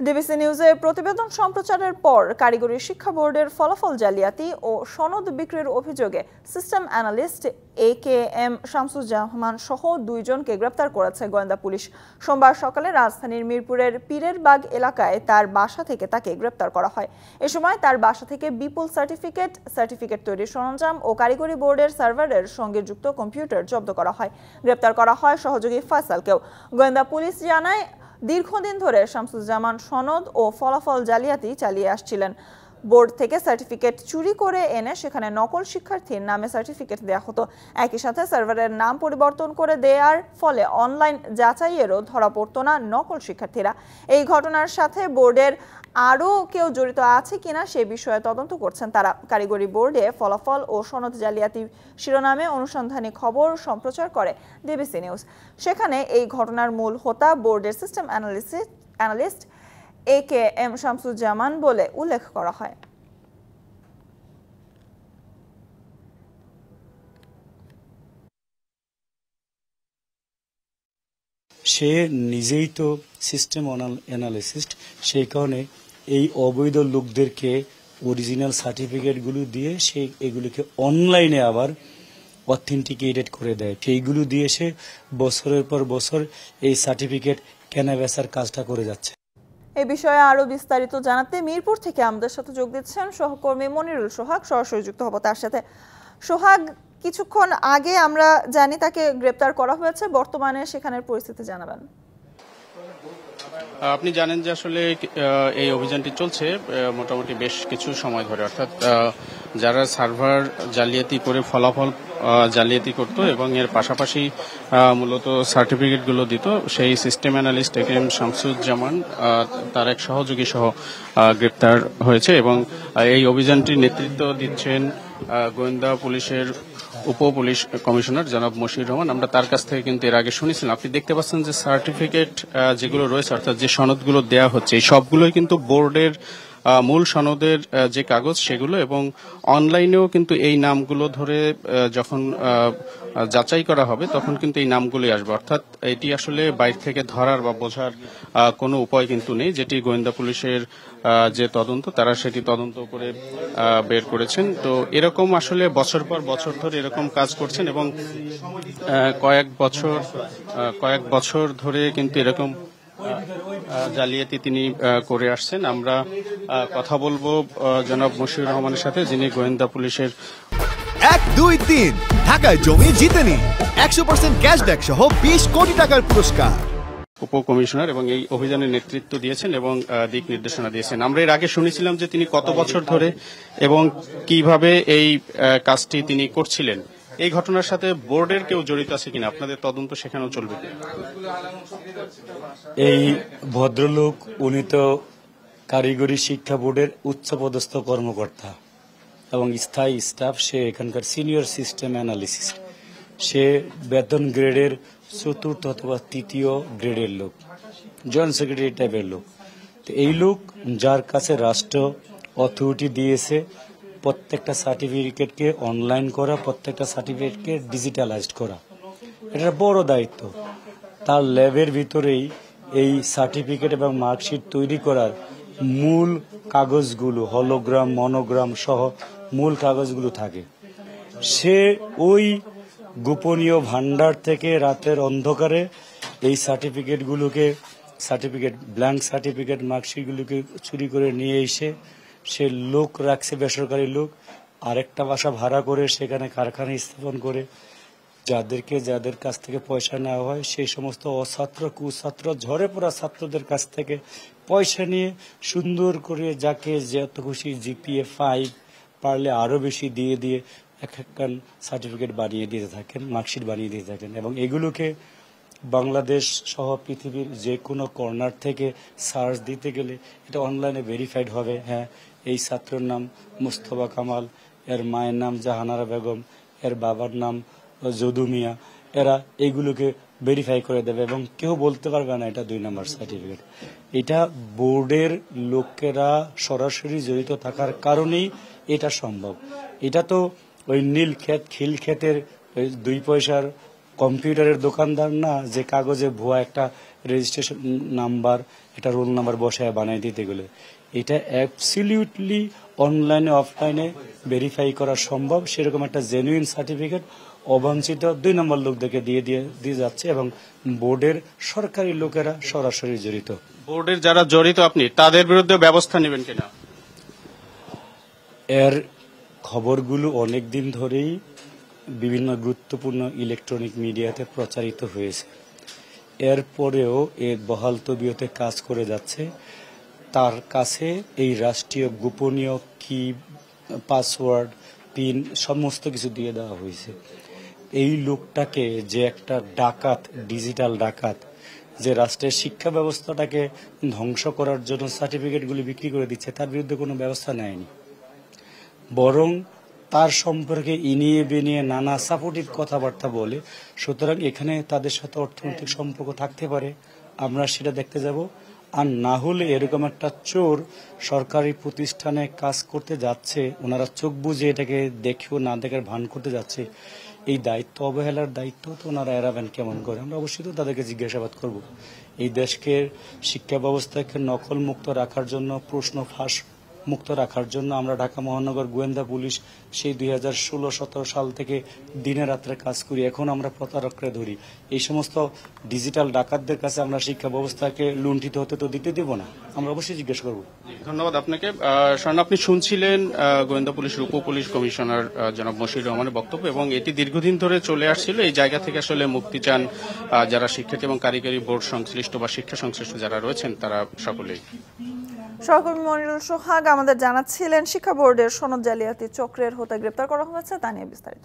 DBC নিউজে প্রতিবেদন সম্প্রচারের পর কারিগরি শিক্ষা বোর্ডের ফলাফল জালিয়াতি ও সনদ বিক্রির অভিযোগে system analyst A K M Shamsuzzaman সহ দুইজনকে গ্রেপ্তার করেছে গোয়েন্দা পুলিশ। সোমবার সকালে রাজধানীর মিরপুরের পীরের বাগ এলাকায় তার বাসা থেকে তাকে গ্রেপ্তার করা হয়। এ সময় তার বাসা থেকে বিপুল সার্টিফিকেট সার্টিফিকেট তৈরির সরঞ্জাম ও কারিগরি বোর্ডের সার্ভারের সঙ্গে যুক্ত কম্পিউটার জব্দ করা হয়। গ্রেপ্তার করা হয় সহযোগী ফয়সালকেও। গোয়েন্দা পুলিশ জানায় দীর্ঘদিন ধরে শামসুজ্জামান সনদ ও ফলাফল জালিয়াতি চালিয়ে আসছিলেন। বোর্ড থেকে সার্টিফিকেট চুরি করে এনে সেখানে নকল শিক্ষার্থীর নামে সার্টিফিকেট দেওয়া হতো। একই সাথে সার্ভারের নাম পরিবর্তন করে দেওয়ার ফলে অনলাইন যাচাইয়েরও ধরা পড়তো না নকল শিক্ষার্থীরা। এই ঘটনার সাথে বোর্ডের আরও কেউ জড়িত আছে কিনা সে বিষয়ে তদন্ত করছেন তারা। কারিগরি বোর্ডে ফলাফল ও সনদ জালিয়াতি শিরোনামে অনুসন্ধানী খবর সম্প্রচার করে ডিবিসি নিউজ। সেখানে এই ঘটনার মূল হোতা বোর্ডের system analysis analyst A K M Shamsuzzaman বলে উল্লেখ করা হয়। সে নিজেই তো সিস্টেম অ্যানালিসিস্ট সেই কারণে এই অবৈধ লোকদেরকে অরিজিনাল সার্টিফিকেটগুলো দিয়ে সে এগুলোকে অনলাইনে আবার অথেন্টিকেটেড করে দেয়। সেইগুলো দিয়ে সে বছরের পর বছর এই সার্টিফিকেট কেনা বেচার কাজটা করে যাচ্ছে। এ বিষয়ে আরও বিস্তারিত জানাতে মিরপুর থেকে আমাদের সাথে যোগ দিচ্ছেন সহকর্মী মনিরুল সোহাগ, সরাসরি যুক্ত হব তার সাথে। সোহাগ, কিছুক্ষণ আগে আমরা জানি তাকে গ্রেপ্তার করা হয়েছে, বর্তমানে সেখানের পরিস্থিতি জানাবেন। আপনি জানেন যে আসলে এই অভিযানটি চলছে মোটামুটি বেশ কিছু সময় ধরে, অর্থাৎ যারা সার্ভার জালিয়াতি করে ফলাফল জালিয়াতি করত এবং এর পাশাপাশি মূলত সার্টিফিকেটগুলো দিত, সেই system analyst A M Shamsuzzaman তার এক সহযোগী সহ গ্রেপ্তার হয়েছে এবং এই অভিযানটির নেতৃত্ব দিচ্ছেন গোয়েন্দা পুলিশের উপ পুলিশ কমিশনার জনাব মশির রহমান। আমরা তার কাছ থেকে কিন্তু এর আগে শুনেছিলাম। আপনি দেখতে পাচ্ছেন যে সার্টিফিকেট যেগুলো রয়েছে, অর্থাৎ যে সনদগুলো দেয়া হচ্ছে, এই সবগুলোই কিন্তু বোর্ডের মূল সনদের যে কাগজ সেগুলো এবং অনলাইনেও কিন্তু এই নামগুলো ধরে যখন যাচাই করা হবে তখন কিন্তু এই নামগুলি আসবে। অর্থাৎ এটি আসলে বাইরে থেকে ধরার বা বোঝার কোনো উপায় কিন্তু নেই। যেটি গোয়েন্দা পুলিশের যে তদন্ত, তারা সেটি তদন্ত করে বের করেছেন। তো এরকম আসলে বছর পর বছর ধরে এরকম কাজ করছেন এবং কয়েক বছর কয়েক বছর ধরে কিন্তু এরকম জালিয়াতি তিনি করে আসছেন। আমরা কথা বলব জনাব মশিউর রহমানের সাথে যিনি গোয়েন্দা পুলিশের এক দুই তিন। ঢাকায় জমি জিতে নিন। একশো পার্সেন্ট ক্যাশব্যাক সহ বিশ কোটি টাকার পুরস্কার। উপকমিশনার এবং এই অভিযানের নেতৃত্ব দিয়েছেন এবং দিক নির্দেশনা দিয়েছেন। আমরা এর আগে শুনেছিলাম যে তিনি কত বছর ধরে এবং কীভাবে এই কাজটি তিনি করছিলেন। এই ঘটনার সাথে বোর্ডের কেউ জড়িত আছে কিনা? আপনাদের তদন্ত সেখানেও চলবে। এই ভদ্রলোক উনি তো কারিগরি শিক্ষা বোর্ডের উচ্চপদস্থ কর্মকর্তা এবং স্থায়ী স্টাফ, সে এখানকার সিনিয়র সিস্টেম অ্যানালিসিস সে বেতন গ্রেডের চতুর্থ অথবা তৃতীয় গ্রেডের লোক, জয়েন্ট সেক্রেটারি টাইপের লোক। তো এই লোক যার কাছে রাষ্ট্র অথরিটি দিয়েছে, প্রত্যেকটা সার্টিফিকেটকে অনলাইন করা, প্রত্যেকটা সার্টিফিকেটকে ডিজিটালাইজড করা। এটা বড় দায়িত্ব। তার ল্যাবের ভিতরেই এই সার্টিফিকেট এবং মার্কশিট তৈরি করার মূল কাগজগুলো হলোগ্রাম মনোগ্রাম সহ মূল কাগজগুলো থাকে। সে ওই গোপনীয় ভান্ডার থেকে রাতের অন্ধকারে এই সার্টিফিকেটগুলোকে সার্টিফিকেট ব্ল্যাঙ্ক সার্টিফিকেট মার্কশিটগুলোকে চুরি করে নিয়ে এসে সে লোক রাখছে, বেসরকারি লোক। আরেকটা বাসা ভাড়া করে সেখানে কারখানা স্থাপন করে যাদেরকে, যাদের কাছ থেকে পয়সা নেওয়া হয়, সেই সমস্ত অছাত্র, কুছাত্র, ঝরে পড়া ছাত্রদের কাছ থেকে পয়সা নিয়ে সুন্দর করে যাকে যত খুশি জিপিএ ফাইভ পারলে আরও বেশি দিয়ে দিয়ে এক একখান সার্টিফিকেট বানিয়ে দিতে থাকেন মার্কশিট বানিয়ে দিতে থাকেন এবং এগুলোকে বাংলাদেশ সহ পৃথিবীর যে কোনো কর্নার থেকে সার্চ দিতে গেলে এটা অনলাইনে ভেরিফাইড হবে। হ্যাঁ এই ছাত্রের নাম মুস্তফা কামাল, এর মায়ের নাম জাহানারা বেগম, এর বাবার নাম যদু মিয়া এরা এইগুলোকে ভেরিফাই করে দেবে এবং কেউ বলতে পারবে না এটা দুই নম্বর সার্টিফিকেট এটা বোর্ডের লোকেরা সরাসরি জড়িত থাকার কারণেই এটা সম্ভব। এটা তো ওই নীল ক্ষেত, খিল ওই দুই পয়সার কম্পিউটারের দোকানদার না, যে কাগজে ভুয়া একটা রেজিস্ট্রেশন নাম্বার এটা রোল নাম্বার বসায় বানাই দিতে গেলে। এটা অ্যাবসলিউটলি অনলাইনে অফলাইনে ভেরিফাই করা সম্ভব। সেরকম একটা জেনুইন সার্টিফিকেট অবাঞ্ছিত দুই নম্বর লোকদেরকে দিয়ে দিয়ে দিয়ে যাচ্ছে এবং বোর্ডের সরকারি লোকেরা সরাসরি জড়িত। বোর্ডের যারা জড়িত আপনি তাদের বিরুদ্ধে ব্যবস্থা নেবেন কিনা? এর খবরগুলো অনেক দিন ধরেই বিভিন্ন গুরুত্বপূর্ণ ইলেকট্রনিক মিডিয়াতে প্রচারিত হয়েছে। এরপরেও এ বহাল তবিয়তে কাজ করে যাচ্ছে। তার কাছে এই রাষ্ট্রীয় গোপনীয় কি পাসওয়ার্ড পিন সমস্ত কিছু দিয়ে দেওয়া হয়েছে। এই লোকটাকে যে একটা ডাকাত ডিজিটাল ডাকাত যে রাষ্ট্রের শিক্ষা ব্যবস্থাটাকে ধ্বংস করার জন্য সার্টিফিকেটগুলি বিক্রি করে দিচ্ছে তার বিরুদ্ধে কোনো ব্যবস্থা নেয়নি। বরং তার সম্পর্কে ইনিয়ে বিনিয়ে নানা সাপোর্টিভ কথাবার্তা বলে সুতরাং এখানে তাদের সাথে অর্থনৈতিক সম্পর্ক থাকতে পারে। আমরা সেটা দেখতে যাব। আর না হলে এরকম একটা চোর সরকারি প্রতিষ্ঠানে কাজ করতে যাচ্ছে ওনারা চোখ বুঝে এটাকে দেখেও না দেখার ভান করতে যাচ্ছে এই দায়িত্ব, অবহেলার দায়িত্ব তো ওনারা এড়াবেন কেমন করে? আমরা অবশ্যই তো তাদেরকে জিজ্ঞাসাবাদ করব। এই দেশকে শিক্ষা ব্যবস্থাকে নকল মুক্ত রাখার জন্য প্রশ্ন ফাঁস মুক্ত রাখার জন্য আমরা ঢাকা মহানগর গোয়েন্দা পুলিশ সেই দুই হাজার ষোলো সতেরো সাল থেকে দিনে রাত্রে কাজ করি। এখন আমরা প্রতারকরা ধরি। এই সমস্ত ডিজিটাল ডাকাতদের কাছে আমরা শিক্ষা ব্যবস্থাকে লুণ্ঠিত হতে তো দিতে দেব না। আমরা অবশ্যই জিজ্ঞেস করব। ধন্যবাদ আপনাকে। স্বর্ণ, আপনি শুনছিলেন গোয়েন্দা পুলিশের উপ পুলিশ কমিশনার জনাব মশির রহমানের বক্তব্য এবং এটি দীর্ঘদিন ধরে চলে আসছিল। এই জায়গা থেকে আসলে মুক্তি চান যারা শিক্ষার্থী এবং কারিগরি বোর্ড সংশ্লিষ্ট বা শিক্ষা সংশ্লিষ্ট যারা রয়েছেন, তারা সকলেই। সহকর্মী মনিরুল সোহাগ আমাদের জানাচ্ছিলেন, শিক্ষা বোর্ডের সনদ জালিয়াতি চক্রের হতে গ্রেপ্তার করা হয়েছে, তা নিয়ে বিস্তারিত।